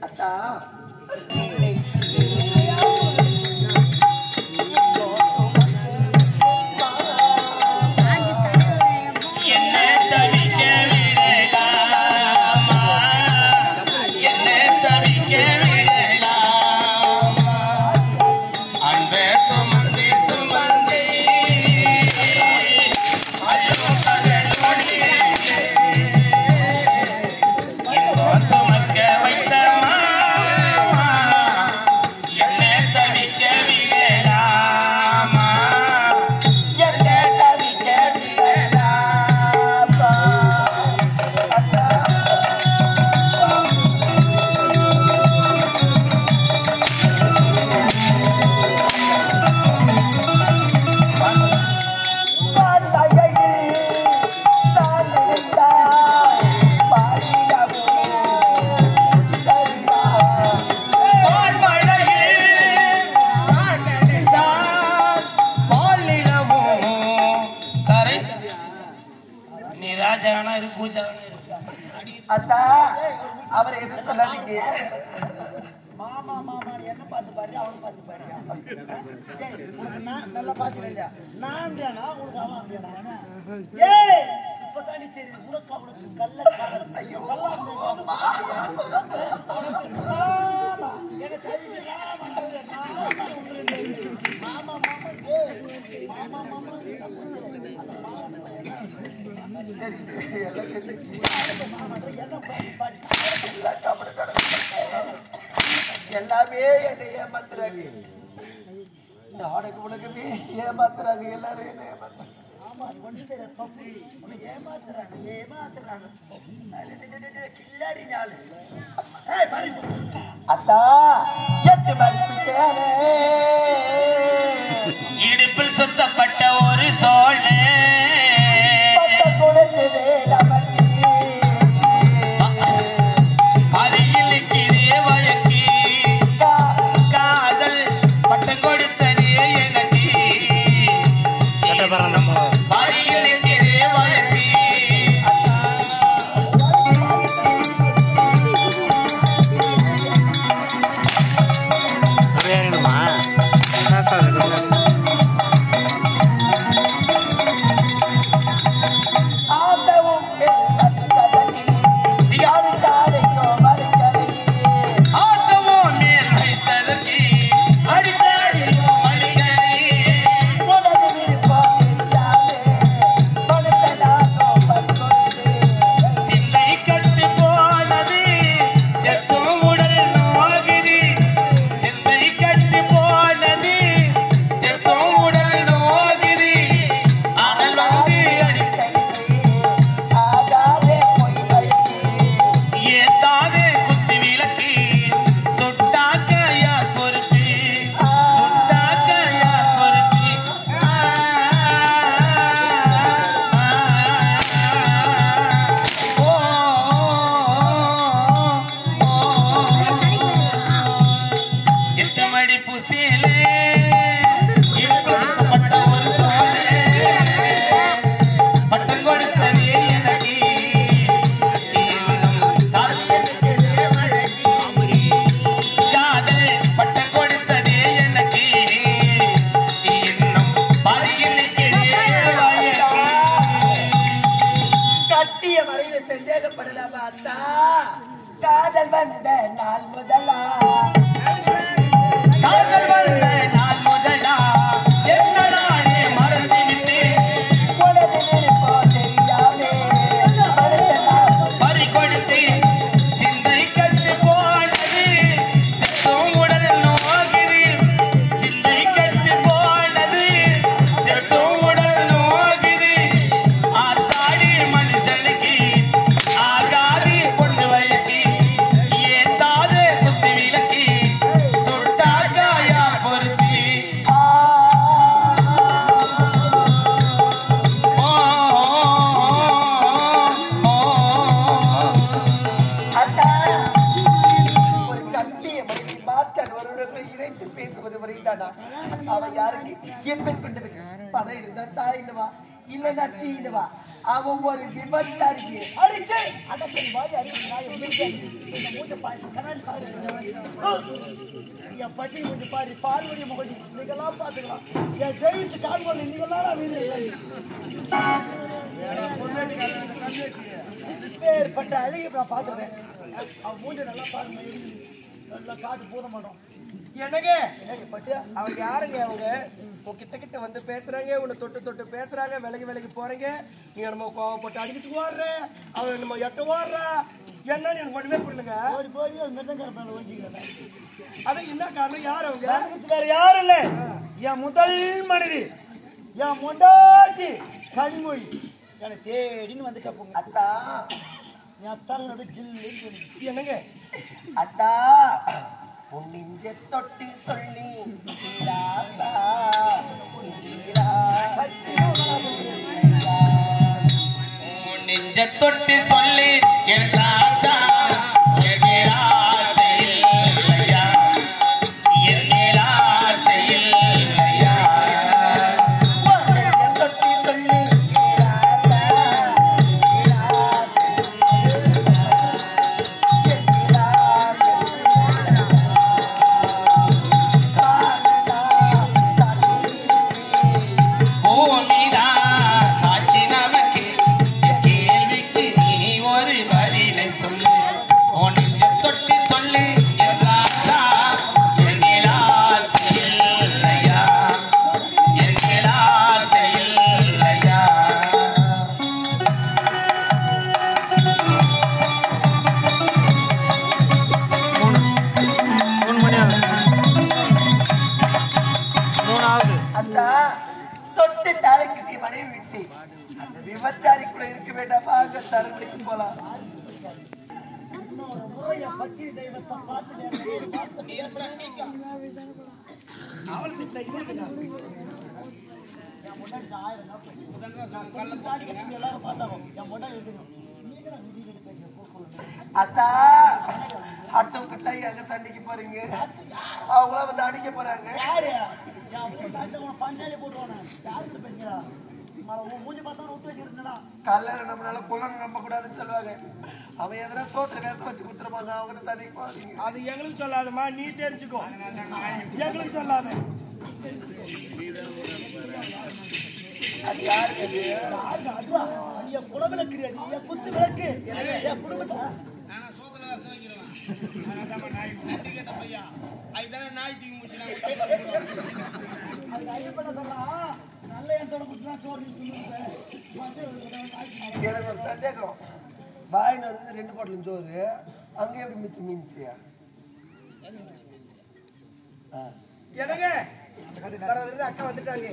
갔다. அவரை எது சொல்லாதீங்க. மாமா மாமா என்ன பார்த்து பாரு அவனை பார்த்து பாரு. நான் நல்லா பார்த்துக்கலையா நான் அப்படியானா உனக்கு அவன் அப்படியானா ஏய் உனக்கு அவனுக்கு கல்ல காரணம் ஐயோ. மாமா. மாமா. மாமா மாமா மாமா மாமா. எல்லாமே என்னை ஏமாத்துறாங்க. இந்த ஆடைக்கு உலகமே ஏமாத்துறாங்க எல்லாரும் என்ன ஏமாத்துறாங்க. ஏமாத்துறாங்க ஏமாத்துறாங்க. கில்லாடி நாள். அத்தா எட்டு மதிப்பு தேவை மடி புசிலே பட்ட ஒரு சோழே. பட்டம் கொடுத்தது எனக்கு பட்டம் கொடுத்தது எனக்கு இன்னும் கட்டிய மறைவு சந்தேகப்படலாமா அத்தா காதல் வந்த நாள் முதலா? 好了家们。நினைத்து பேசுவது வரைந்தானா? அவ யாருக்கு? எப்பேர் கொண்டது பணம் இருந்தா தாயினுவா இல்லைன்னா தீயினுவா அவன் ஒரு விபச்சாரிக்கு அடிச்சு அடக்கன் வாய் என் பட்டி கொஞ்சம் பார்வதி முகடி. நீங்களாம் பார்த்துக்கலாம். என் தெய்வத்து கால்வழி நீங்களாம் பேர்பட்ட அழகி நான் பார்த்துருவேன். அவன் மூஞ்ச நல்லா பாருங்க நல்லா காட்டு போத மாட்டோம். என்னங்க? அவங்க யாருங்க அவங்க? உன் கிட்ட கிட்ட வந்து பேசுறாங்க உன்னை தொட்டு தொட்டு பேசுறாங்க விலகி விலகி போறீங்க. நீங்க நம்ம கோவப்பட்டு அடிக்கிட்டு ஓடுற அவன் நம்ம எட்ட ஓடுறா. என்னன்னு எனக்கு ஒண்ணுமே புரியலங்க. ஓடி போய் மேல ஒழிஞ்சிக்கிறேன் அது என்ன காரணம்? யார் அவங்க? வேற யாரும் இல்ல. என் முதல் மனைவி என் முண்டாட்டி கனிமொழி. எனக்கு தேடின்னு வந்துட்டா போங்க அத்தா. என் ஜில்லு என்னங்க? அத்தா. உன் நெஞ்ச தொட்டி சொல்லி தீராதா, உன் நெஞ்ச தொட்டு சொல்லி என் விதி பேசுற போக்குவரத்து அத்தா அடுத்தவங்க கிட்ட எங்க சண்டைக்கு போறீங்க? அவங்களா வந்து அடிக்க போறாங்க. என் பஞ்சாயத்து போட்டுவானே யாருக்கு பேசுகிறா கல்யாணம் நம்மளால குள்ளம் நம்ப கூடாதுன்னு சொல்லுவாங்க. அவன் எதனா சோத்துல வேச வச்சு கொடுத்துருப்பாங்க அவங்க சண்டைக்கு அது எங்களுக்கு சொல்லாதம்மா நீ தெரிஞ்சுக்கோ. எங்களுக்கு சொல்லாத. அது யாருக்கு அது என் குலவில கிடையாது என் குத்து விளக்கு என் குடும்பத்தை அதுக்கு ஐயப்பட்ட சொல்றான்? எனக்கு ஒரு சந்தேகம். வாயின் வந்து ரெண்டு பாட்டிலும் சோறு. அங்க எப்படி மிச்சம் மீன்ச்சியா பரவாயில்ல, அக்கா வந்துட்டாங்க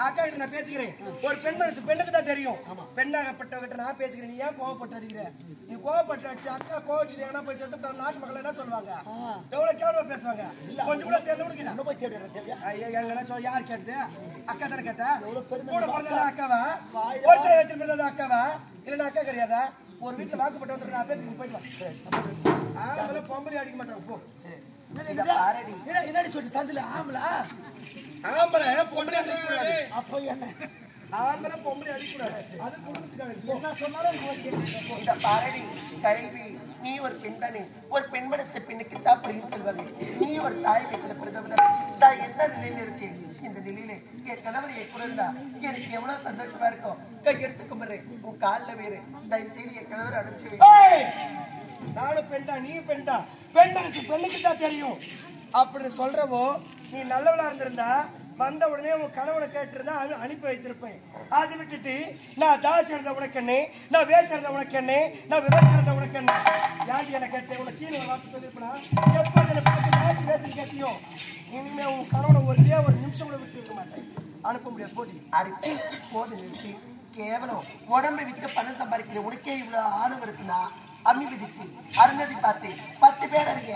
அக்கா கிட்ட நான் பேசிக்கிறேன் ஒரு பெண் மனசு பெண்ணுக்கு தான் தெரியும் பெண்ணாகப்பட்டவகிட்ட நான் பேசிக்கிறேன் நீ ஏன் கோவப்பட்டு அடிக்கிற நீ கோவப்பட்டு அடிச்சு அக்கா கோவச்சுட்டு ஏன்னா போய் செத்து நாட்டு மக்கள் என்ன சொல்லுவாங்க எவ்வளவு கேவலமா பேசுவாங்க கொஞ்சம் கூட தெரியல உனக்கு போய் தேடுறேன் ஐயா, எங்கன்னா சொல், யார் கேட்டது? அக்கா தானே கேட்டா? கூட பிறந்தது அக்காவா? ஒருத்தரை வச்சு பிறந்தது அக்காவா? இல்லைன்னா அக்கா கிடையாதா? ஒரு வீட்டுல வாக்குப்பட்டு வந்துட்டு நான் பேசி போயிட்டு வா. பொம்பளை அடிக்க மாட்டாங்க, போ. என்னடி சொல்லி தந்துல ஆம்பளா. ஆம்பளை பொம்பளை அடிக்கக்கூடாது. அப்போ என்ன? ஆம்பளை பொம்பளை அடிக்கக்கூடாது. அது குடும்பத்துக்காக. போ. என்ன சொன்னாலும். இந்த பாரடி கல்வி. நீ ஒரு பெண் தானே ஒரு பெண் மனசு பெண்ணுக்கு தான் புரியும் சொல்வாங்க நீ ஒரு தாய் வீட்டுல பிறந்தவன நான் எந்த நிலையில இருக்கேன் இந்த நிலையில என் கணவர் என் கூட இருந்தா எனக்கு எவ்வளவு சந்தோஷமா இருக்கும்? கையெடுத்து கும்பிடுறேன் உன் காலில் வேறு. தயவு செய்து என் கணவர் அனுப்பிச்சு! நானும் பெண்டா நீயும் பெண்டா பெண்ணுக்கு பெண்ணுக்கு தான் தெரியும். அப்படின்னு சொல்றவோ நீ நல்லவளா இருந்திருந்தா வந்த உடனே உன் கணவனை கேட்டிருந்தா அது அனுப்பி வைத்திருப்பேன். அதை விட்டுட்டு நான் தாசி இருந்த உனக்கு என்ன? நான் வேசி இருந்த உனக்கு என்ன? நான் விவசாயம் இருந்த உனக்கு என்ன? யாண்டி என்ன கேட்டேன் உன சீன வார்த்தை சொல்லிருப்பா எப்போ என்னை பார்த்து தாசி கேட்டியோ? இனிமே உன் கணவனை ஒரே ஒரு நிமிஷம் கூட விட்டு இருக்க மாட்டேன். அனுப்ப முடியாது. போட்டி அடுத்து போது நிறுத்தி. கேவலம். உடம்பை விட்டு பணம் சம்பாதிக்கிற உனக்கே இவ்வளோ ஆணவம் இருக்குன்னா அம்மி விதிச்சு அருந்ததி பார்த்து பத்து பேர் அறிய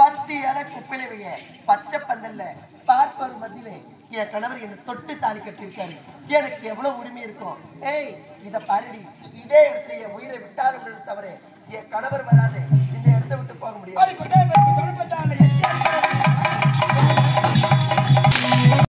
பத்து இலை குப்பிலவைய பச்சை பந்தல்ல பார்ப்பவர் மத்தியிலே என் கணவர் என்னை தொட்டு தாலி கட்டியிருக்காரு. எனக்கு எவ்வளவு உரிமை இருக்கும் ஏய் இத பாருடி. இதே இடத்துல என் உயிரை விட்டாலும் தவிர என் கணவர் வராது. இந்த இடத்தை விட்டு போக முடியாது.